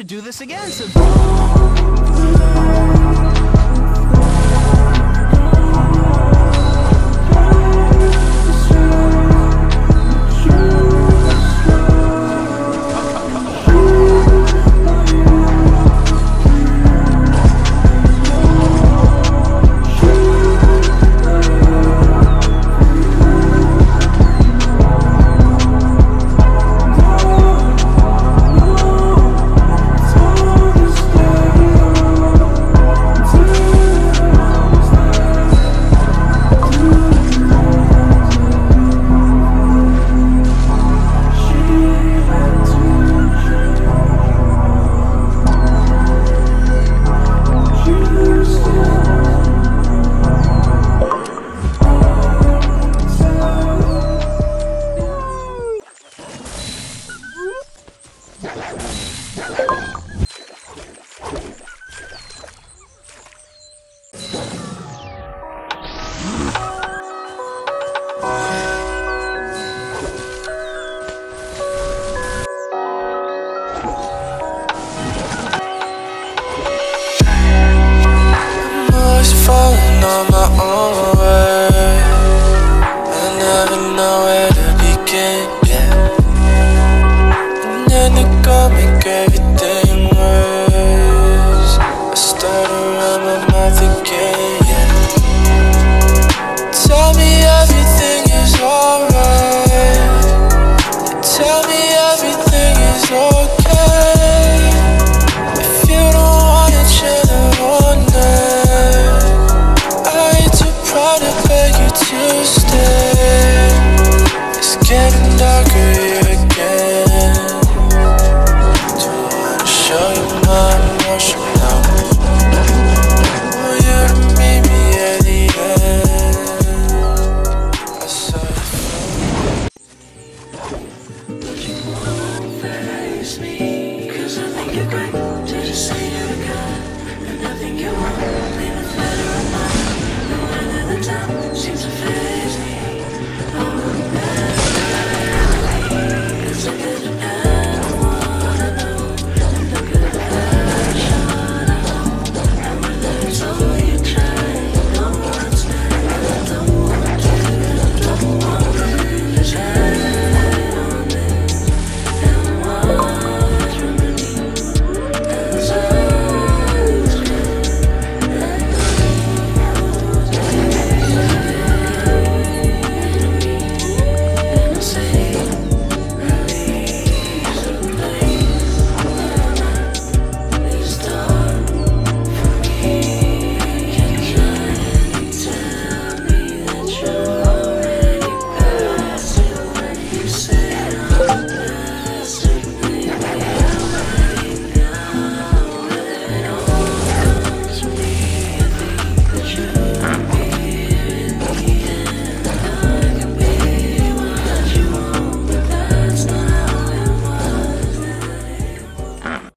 should do this again. So and it got make everything worse I start around my mouth again Tell me everything is alright. Tell me everything is alright.